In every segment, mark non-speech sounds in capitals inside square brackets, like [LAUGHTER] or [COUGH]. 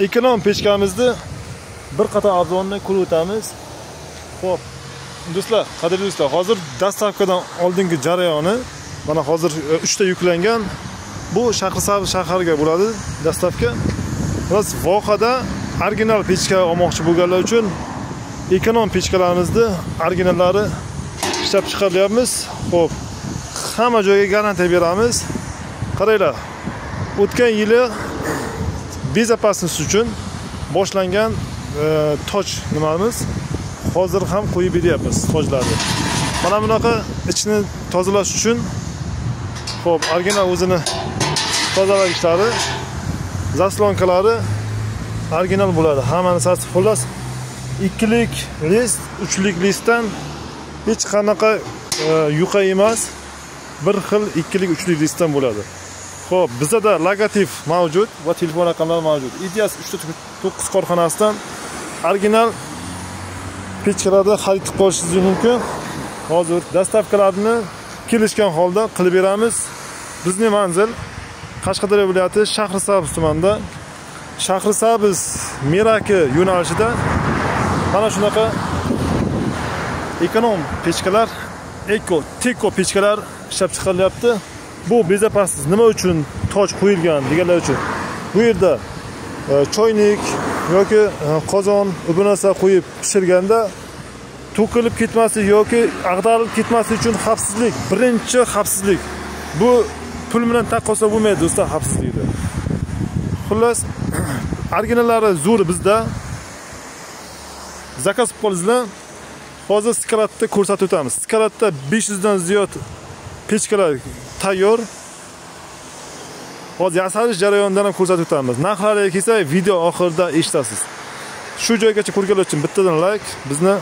ekonom pechkamizni bir qator obzorni ko'rib o'tamiz ho'p do'stlar qadrli do'stlar hozir dastavkadan oldingi jarayoni. Mana hozir e, uchta yuklangan. Bu shahrisabz shaharga bo'ladi dastavka biz vohada original pechka olmoqchi bo'lganlar uchun ekonom pechkalarimizni originallari ishlab chiqaryapmiz ho'p hamma joyga garantiya beramiz. Qaranglar o'tgan yili безопасность uchun boshlangan e, toj nimamiz? Hozir ham qo'yib beryapmiz tojlarni. Mana bunaqa ichini tozalash uchun ho'p original o'zini tozalagichlari zaslonkalari original bo'ladi. Hammasi xullas ikkilik list uchlik listdan hech qanaqa e, yuqa emas. Bir xil ikkilik uchlik listdan bo'ladi. Ho'p bizada logotip mavjud va telefon raqamlari mavjud. Idias uchta to'qqiz korxonasidan original pechkalarni xarid qilib qolishingiz mumkin. Hozir dastavkalarni kelishgan holda qilib beramiz. Bizning manzil qashqadaryo viloyati shahrisabz tumanida. Shahrisabz meraki yo'nalishida mana shunaqa ekonom pechkalar eko teko pechkalar ishlab chiqarilyapti. Bu bezapasiz nima uchun toj qo'yilgan deganlar uchun. Bu yerda e, choynik yoki e, qozon bu narsa qo'yib pishirganda to'kilib ketmaslik yoki ag'darilib ketmaslik uchun xavfsizlik birinchi xavfsizlik. Bu pul bilan taqqoslab bo'lmaydi do'stlar xavfsizlikni xullas [CLEARS THROAT] originallari zo'r bizda. Zakaz qilib qolingizlar hozir skalatni ko'rsatib o'tamiz. Skalatda 500 dan ziyod pechkalar tayyor. Hozir yasalish jarayonidan ham ko'rsatib o'tamiz. Narxlariga kelsak video oxirida eshitasiz. Shu joygacha ko'rganlar uchun bittadan layk bizni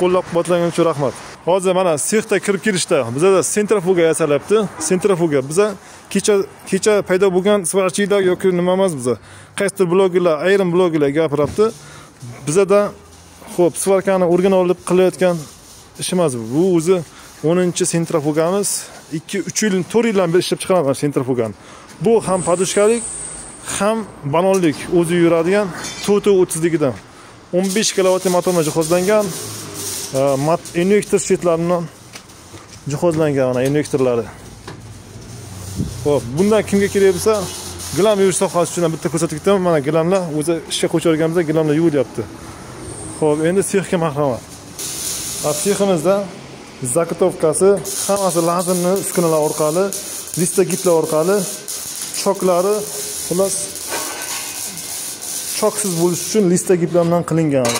qo'llab quvvatlaganingiz uchun rahmat. Hozir mana sexda kirib kelishda bizada sentrifuga yasalyapti. Sentrifuga biza kecha kecha paydo bo'lgan svarchilar yoki nima emas biza. Qaysidir blogerlar ayrim blogerlar gapiryapti bizada ho'p svarkani o'rganib olib qilayotgan ish emas bu. Bu o'zi o'ninchi sentrifugamiz ikki uch yil to'rt yildan beri ishlab chiqaraman sentrifugani bu ham podushkalik ham banonlik o'zi yuradigan to'rt o'ttizligidan o'n besh kilovatli motor jihozlangan e, invertor shetlari bilan jihozlangan mana invertorlari ho'p bundan kimga kerak bo'lsa gilam yuvish sohasi uchun bitta ko'rsatib ketaman mana gilamlar o'zi ishga qo'shib yuborganimizda gilamlar yuvilyapti. Ho'p endi sexga marhamat. Seximizda zagotovkasi hammasi lazimni uskunalar orqali listogitlar orqali choklari xullas choksiz bo'lish uchun listogitlar bilan qilingan.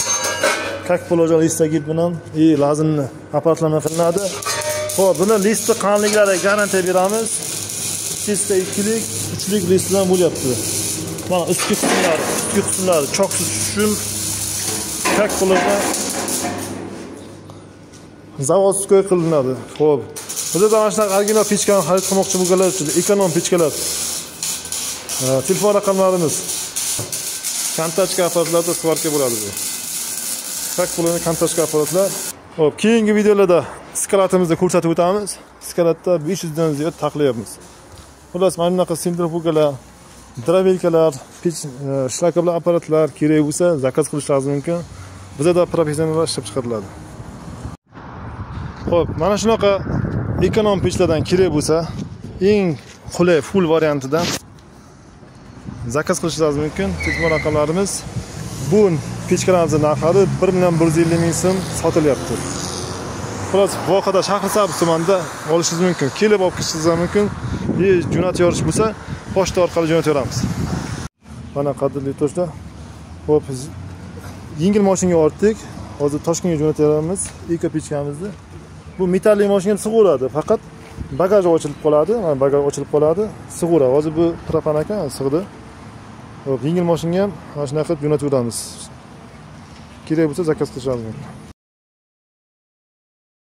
Как положено listogit bilan и lazimni apparatlar qilinadi. Ho'p buni listi qalinliklariga garantiya beramiz. Chista ikkilik uchlik list bilan bo'lyapti. Mana ustki qismlari ustki qismlari choksiz uchun как положено zavodskoy qilinadi. Ho'p bizda mana shunaqa original pechkani xarid qilmoqchi bo'lganlar uchun ekonom pechkalar telefon raqamlarimiz. Kontachka apparatlarda svarka bo'ladi bu. Как bo'ladi kontachka apparatlar ho'p keyingi videolarda skalatimizni ko'rsatib o'tamiz. Skalatda besh yuzdan ziyod taqilyapmiz xullas mana bunaqa sentrifugalar dravelkalar pech e, shlakovli apparatlar kerak bo'lsa zakaz qilishlaringiz mumkin. Bizada professionallar ishlab chiqariladi. Ho'p mana shunaqa ekonom pechlardan kerak bo'lsa eng qulay full variantidan zakaz qilishingiz mumkin. Telefon raqamlarimiz bu pechkalarimizni narxlari bir million bir yuz ellik ming so'm sotilyapti. Xullas vohada shahrisabz tumanida olishingiz mumkin. Kelib olib ketishingiz mumkin. И jo'natib yuborish bo'lsa pochta orqali jo'natib yuboramiz mana qadrli do'stlar ho'p yengil mashinaga ortdik. Hozir toshkentga jo'natyapmiz eko pechkamizni bu metalli mashinaga sig'averadi faqat bagaj ochilib qoladi. Mana bagaj ochilib qoladi. Sig'averadi hozir bu propan ekan sig'di. Hop yengil mashinaga ham mana shunaqa qilib jo'natib yuboramiz kerak bo'lsa zakaz qilishingiz mumkin.